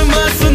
of my.